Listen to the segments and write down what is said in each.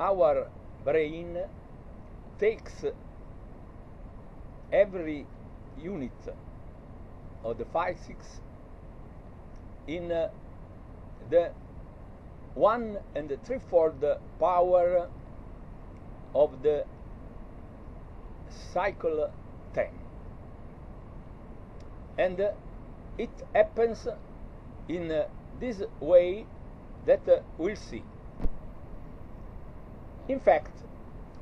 our brain takes every unit of the physics in uh, the one and the threefold power of the cycle 10 and uh, it happens in uh, this way that we'll see in fact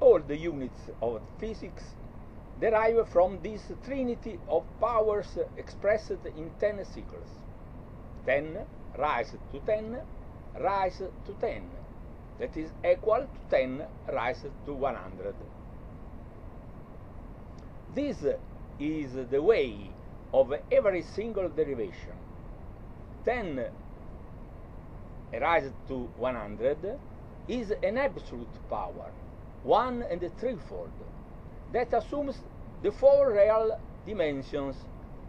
all the units of physics derive from this trinity of powers expressed in 10 cycles. 10 rise to 10 rise to 10 that is equal to 10 rise to 100 this is the way of every single derivation. 10 rise to 100 is an absolute power one and threefold that assumes the four real dimensions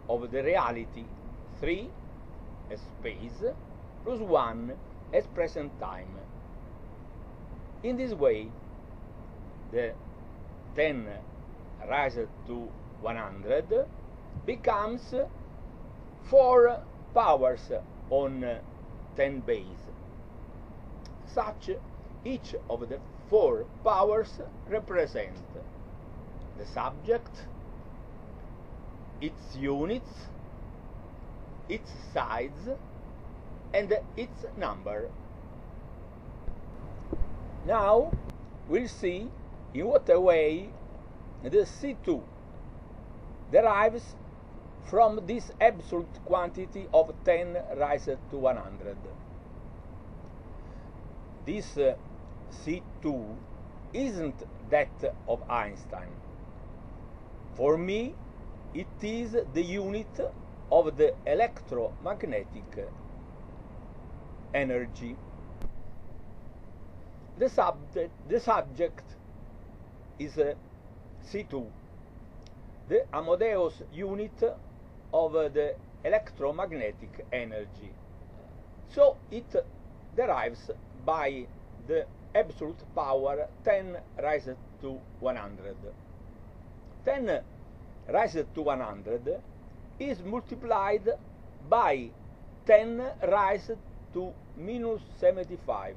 of the reality 3 as space plus 1 as present time. In this way the 10 raised to 100 becomes 4 powers on 10 base such each of the four powers represent the subject its units its size and its number now we'll see in what a way the C2 derives from this absolute quantity of 10 raised to 100. This uh, C2 isn't that of Einstein. For me, it is the unit of the electromagnetic energy. The subject, the subject is uh, C2, the Amadeus unit of uh, the electromagnetic energy. So it derives by the absolute power 10 raised to 100. 10 raised to 100 is multiplied by 10 raised to minus 75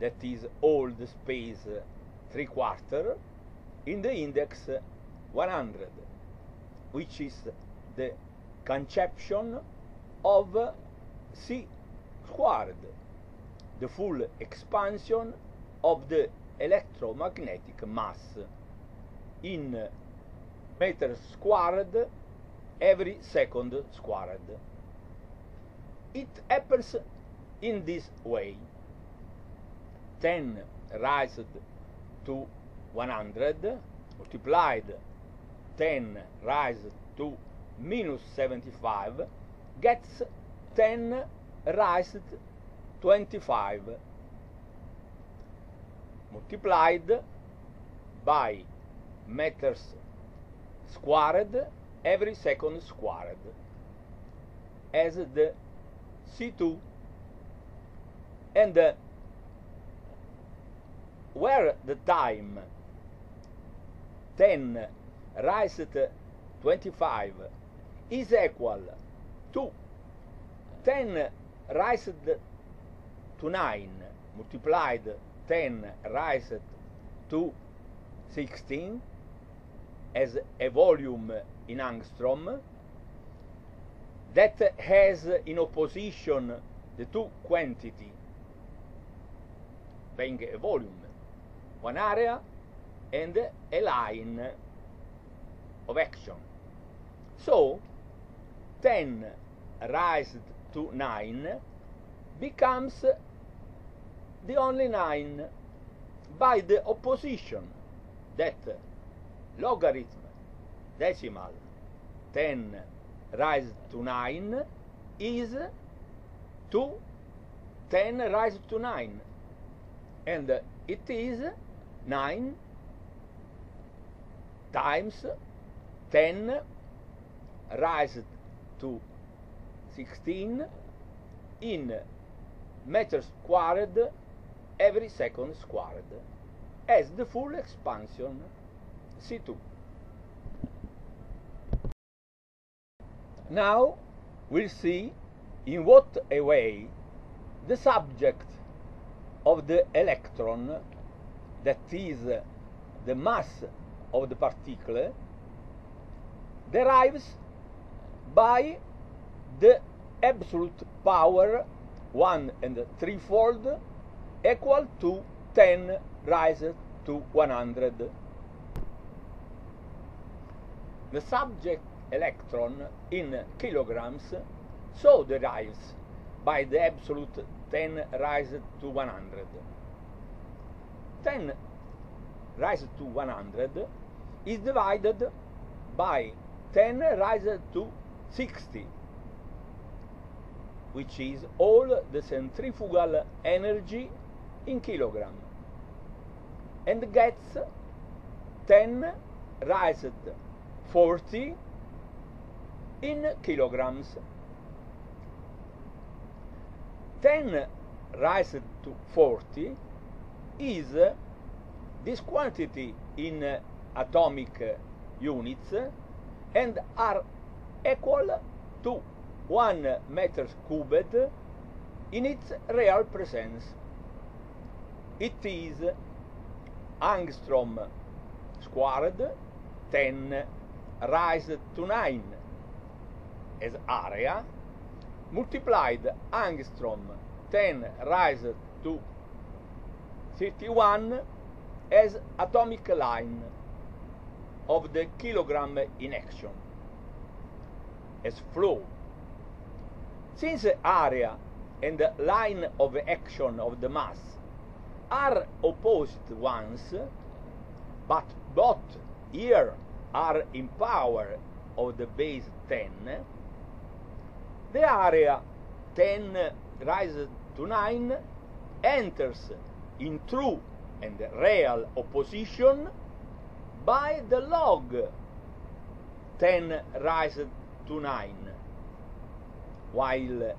that is all the space 3 quarter in the index 100 which is the conception of c squared the full expansion of the electromagnetic mass in meters squared every second squared. It happens in this way. 10 raised to 100 multiplied 10 raised to minus 75 gets 10 raised 25 multiplied by meters squared every second squared as the C2 and uh, where the time 10 raised 25 is equal to 10 raised to 9 multiplied 10 raised to 16 as a volume in angstrom that has in opposition the two quantity being a volume one area and a line of action. So 10 raised to 9 becomes the only 9 by the opposition that logarithm decimal 10 raised to 9 is to 10 raised to 9 and it is 9 times 10 raised to 16 in meters squared every second squared as the full expansion C2. Now we'll see in what a way the subject of the electron, that is the mass of the particle, derives by the absolute power 1 and 3 fold equal to 10 raised to 100. The subject electron in kilograms so derives by the absolute 10 raised to 100. 10 raised to 100 is divided by 10 raised to 60 which is all the centrifugal energy in kilogram and gets 10 raised 40 in kilograms 10 raised to 40 is this quantity in atomic units and are equal to 1 meter cubed in its real presence. It is angstrom squared 10 raised to 9 as area multiplied angstrom 10 raised to 51 as atomic line of the kilogram in action as flow. Since area and line of action of the mass are opposed ones but both here are in power of the base 10 the area 10 raised to 9 enters in true and real opposition. By the log 10 raised to 9 while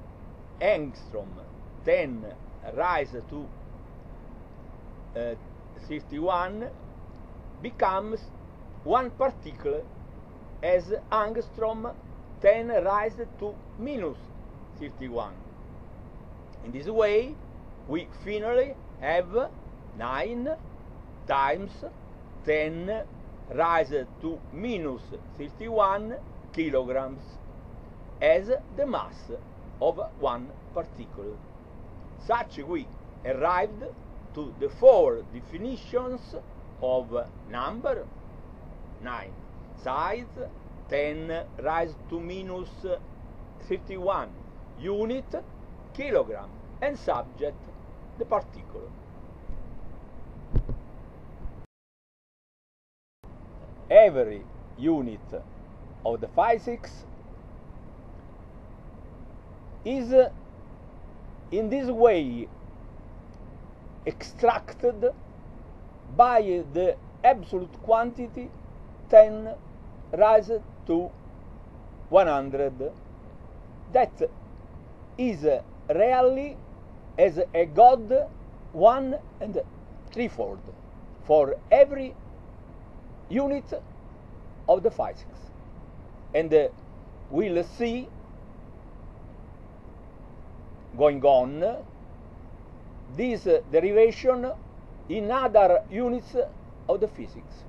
angstrom 10 raised to uh, 51 becomes one particle as angstrom 10 raised to minus 51 in this way we finally have 9 times 10 raised to minus 51 kilograms as the mass of one particle. Such we arrived to the four definitions of number 9, size 10 raised to minus 51, unit, kilogram, and subject, the particle. Every unit of the physics is in this way extracted by the absolute quantity 10 raised to 100 that is really as a god one and threefold for every unit of the physics. And uh, we'll see going on this derivation in other units of the physics